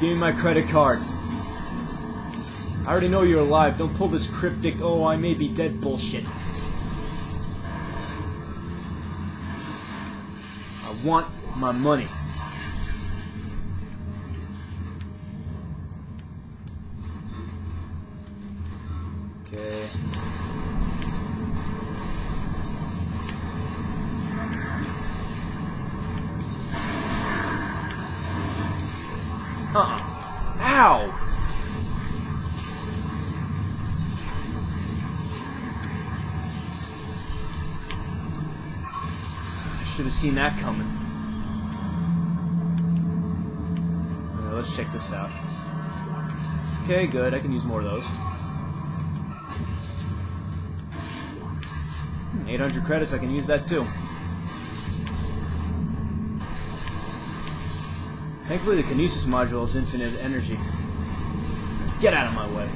Give me my credit card. I already know you're alive. Don't pull this cryptic, oh, I may be dead bullshit. I want my money. Uh-uh. Should have seen that coming. Alright, let's check this out. Okay, good. I can use more of those. Hmm, 800 credits, I can use that too. Thankfully, the Kinesis module is infinite energy. Get out of my way.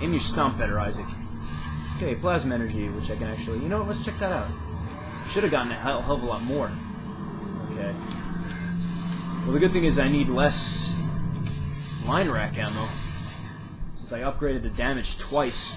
Aim your stomp better, Isaac. Okay, plasma energy, which I can actually... You know what? Let's check that out. Should have gotten a hell, hell of a lot more. Okay. Well, the good thing is I need less line rack ammo. Since I upgraded the damage twice.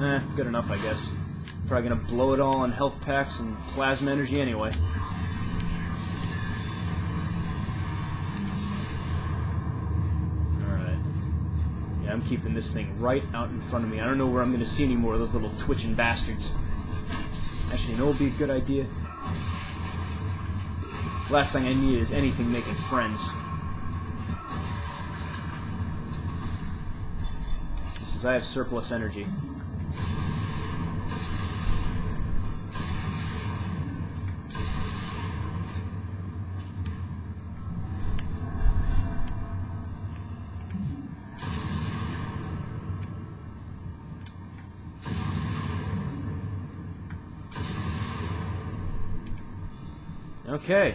Eh, good enough, I guess. Probably gonna blow it all on health packs and plasma energy anyway. Alright. Yeah, I'm keeping this thing right out in front of me. I don't know where I'm gonna see any more of those little twitching bastards. Actually, you know would be a good idea? Last thing I need is anything making friends. This is I have surplus energy. Okay.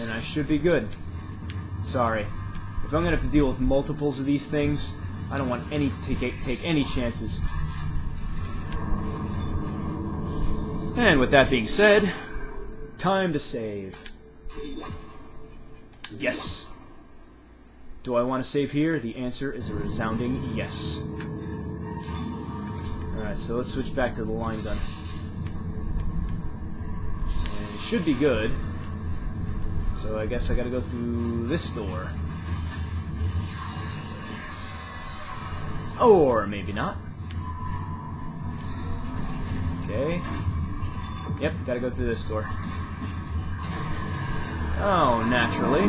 And I should be good. Sorry. If I'm gonna have to deal with multiples of these things, I don't want any to take, take any chances. And with that being said, time to save. Yes. Do I want to save here? The answer is a resounding yes. Alright, so let's switch back to the line gun. Should be good. So I guess I gotta go through this door. Or maybe not. Okay. Yep, gotta go through this door. Oh, naturally.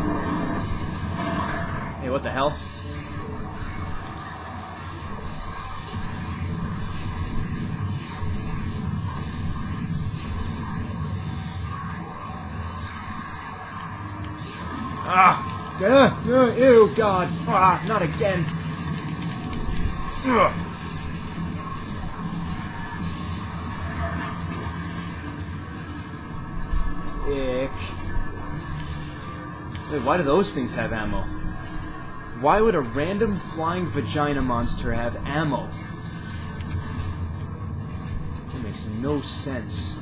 Hey, what the hell? Ah! Uh, uh, ew, God! Ah, not again! Ugh. Ick. Wait, why do those things have ammo? Why would a random flying vagina monster have ammo? That makes no sense.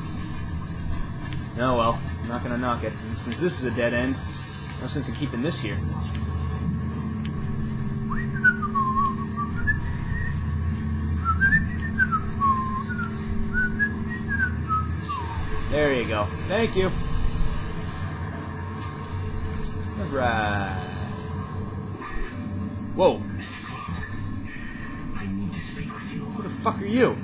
Oh well, I'm not gonna knock it. And since this is a dead end, no sense in keeping this here. There you go. Thank you. Alright. Whoa. I need to speak with you. Who the fuck are you?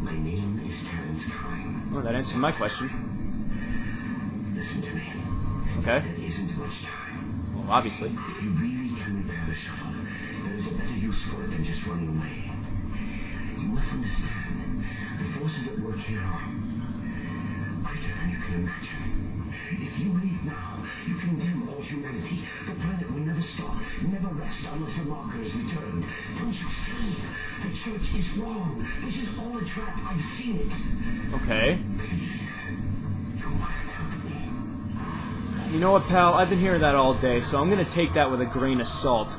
My name is Terrence Kyne. Well, oh, that answers my question. Listen to me. Okay. Well, obviously. If you there is a better use for it than just running away. You must understand, the forces at work here are greater than you can imagine. If you leave now, you all humanity. The planet will never stop, never rest unless the marker is returned. Don't you see? The church is wrong. This is all a trap. I've seen it. Okay. You know what, pal? I've been hearing that all day, so I'm gonna take that with a grain of salt.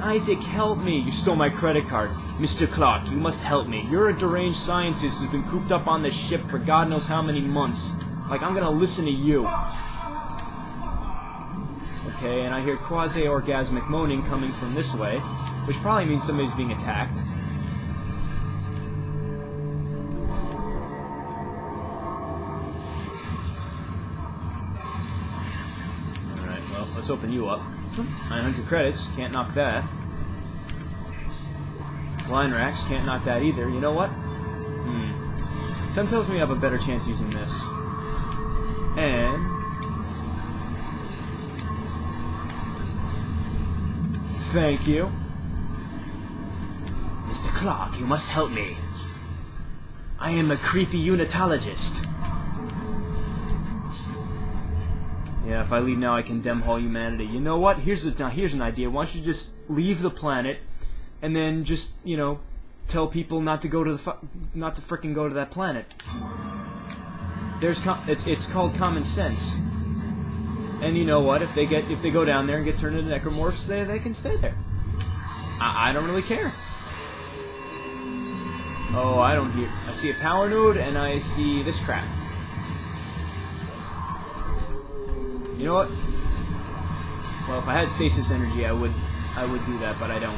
Isaac, help me! You stole my credit card. Mr. Clark, you must help me. You're a deranged scientist who's been cooped up on this ship for God knows how many months. Like, I'm gonna listen to you. Okay, and I hear quasi-orgasmic moaning coming from this way, which probably means somebody's being attacked. Let's open you up. 900 credits, can't knock that. Line racks, can't knock that either. You know what? Hmm. Some tells me I have a better chance using this. And... Thank you. Mr. Clark, you must help me. I am a creepy unitologist. Yeah, if I leave now, I condemn all humanity. You know what? Here's a, now here's an idea. Why don't you just leave the planet, and then just you know, tell people not to go to the not to frickin' go to that planet. There's it's it's called common sense. And you know what? If they get if they go down there and get turned into necromorphs, they they can stay there. I, I don't really care. Oh, I don't hear. I see a power node and I see this crap. You know what? Well, if I had stasis energy, I would I would do that, but I don't.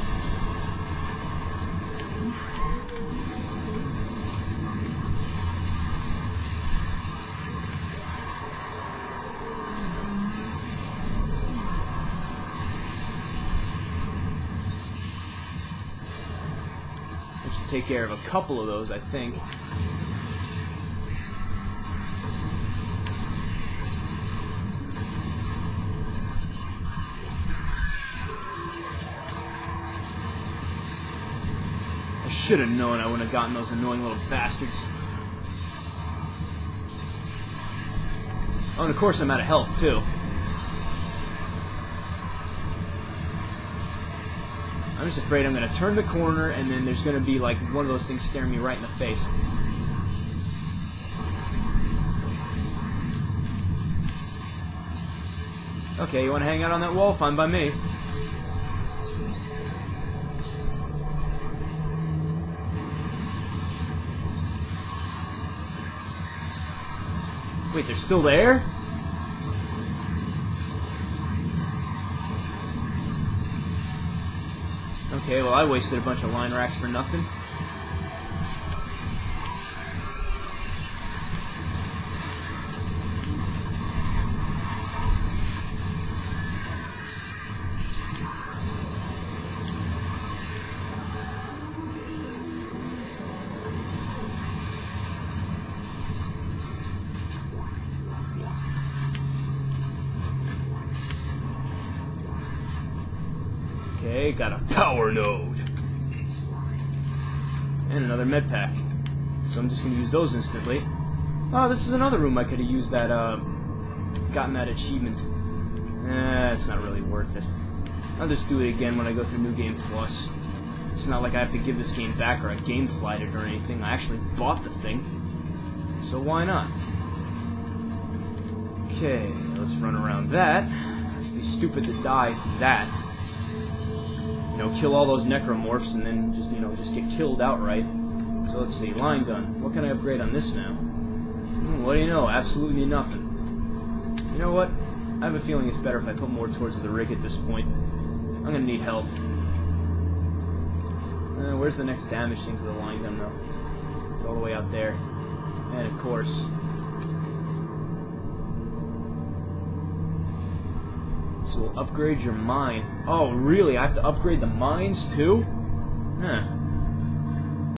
I should take care of a couple of those, I think. Should have known I wouldn't have gotten those annoying little bastards. Oh, and of course I'm out of health, too. I'm just afraid I'm going to turn the corner and then there's going to be like one of those things staring me right in the face. Okay, you want to hang out on that wall? Fine by me. Wait, they're still there? Okay, well I wasted a bunch of line racks for nothing. Okay, got a power node. And another med pack. So I'm just gonna use those instantly. Oh, this is another room I could have used that, uh, gotten that achievement. Eh, it's not really worth it. I'll just do it again when I go through New Game Plus. It's not like I have to give this game back or I game flight it or anything. I actually bought the thing. So why not? Okay, let's run around that. It'd be stupid to die that you know, kill all those necromorphs and then just, you know, just get killed outright. So let's see, line gun. What can I upgrade on this now? Hmm, what do you know? Absolutely nothing. You know what? I have a feeling it's better if I put more towards the rig at this point. I'm gonna need help. Uh, where's the next damage thing for the line gun, though? It's all the way out there. And of course, So we'll upgrade your mine. Oh, really? I have to upgrade the mines too? Huh.